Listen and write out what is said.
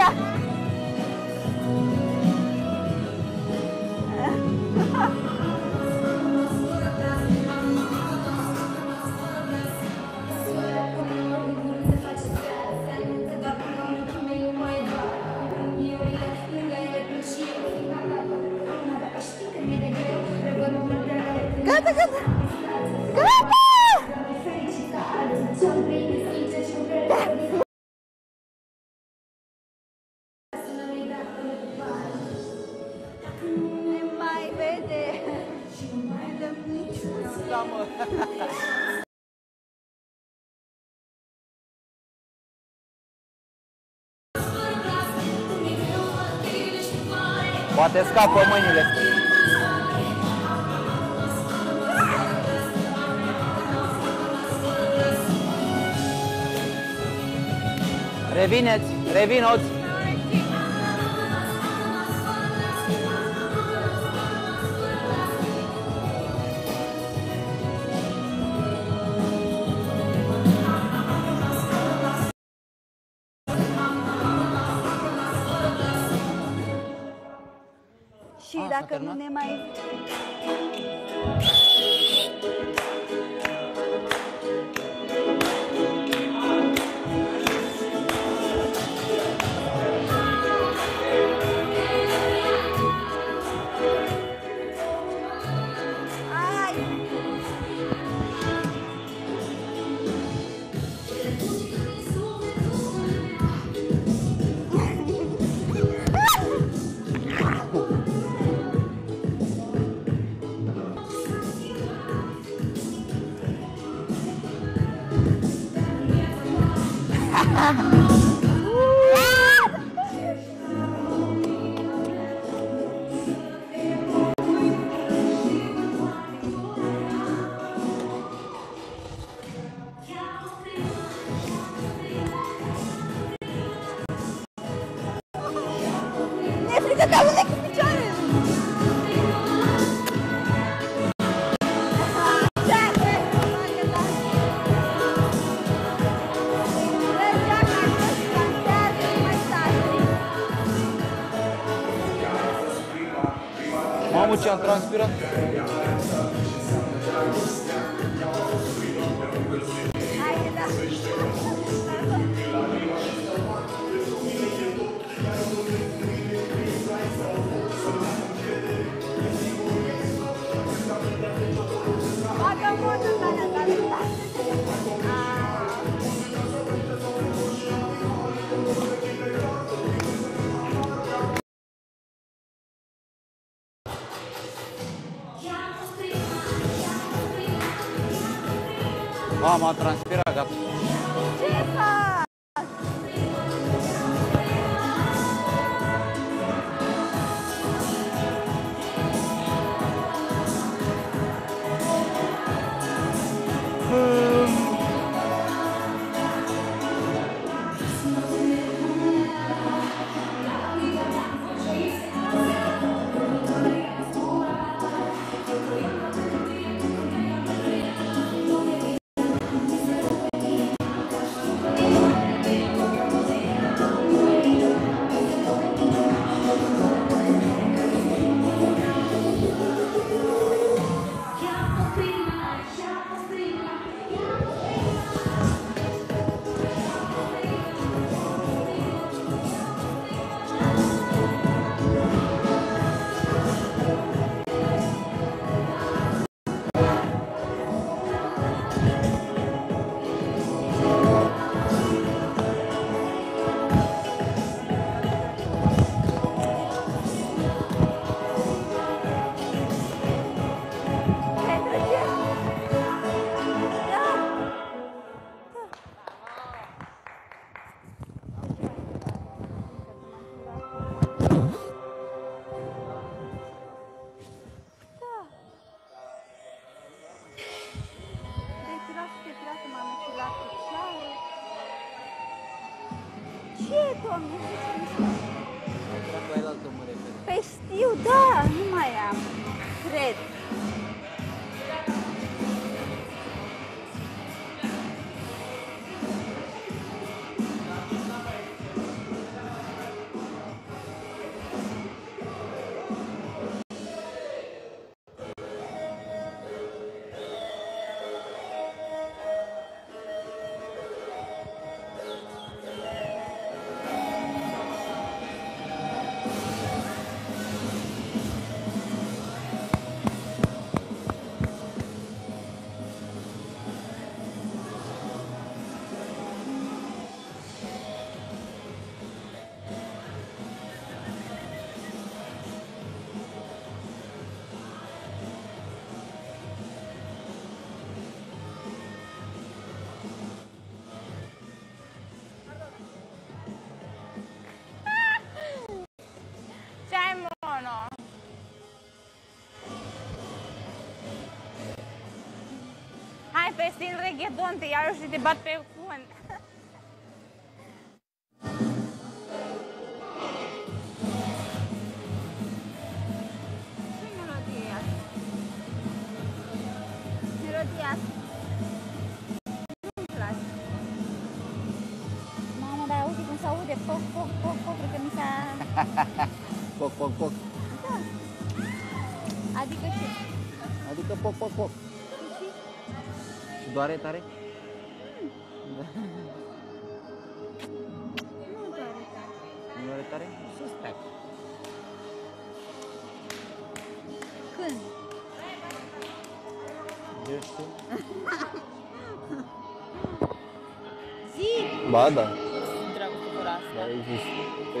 A, Gata, gata! Gata! Ne mai vede și mai dăm niciuna Da, mă. Poate scapă mâinile. Revineți, revinoți. Și A, s-a dacă nu terminat? ne mai... Acabou daqui. Mamă, ce am transpirat. Haide, da. Mamă, am transpirat, doamne? Dracu, ai la altă mă refer. Păi știu, da, nu mai am. Cred. Pe stil reggaeton, te iau și te bat pe cuvânt. Ce melodie e asta? Melodia asta. Nu-mi place. Mamă, dar uite cum se aude. Poc, poc, poc, poc. Cred că mi s-a... Poc, poc, poc. Da. Adică ce? Adică poc, poc, poc. Și doare tare? Nu doare tare. Nu doare tare? Să stea. Când? Eu știu. Zi! Ba da. Dragoste fără asta. Dar există.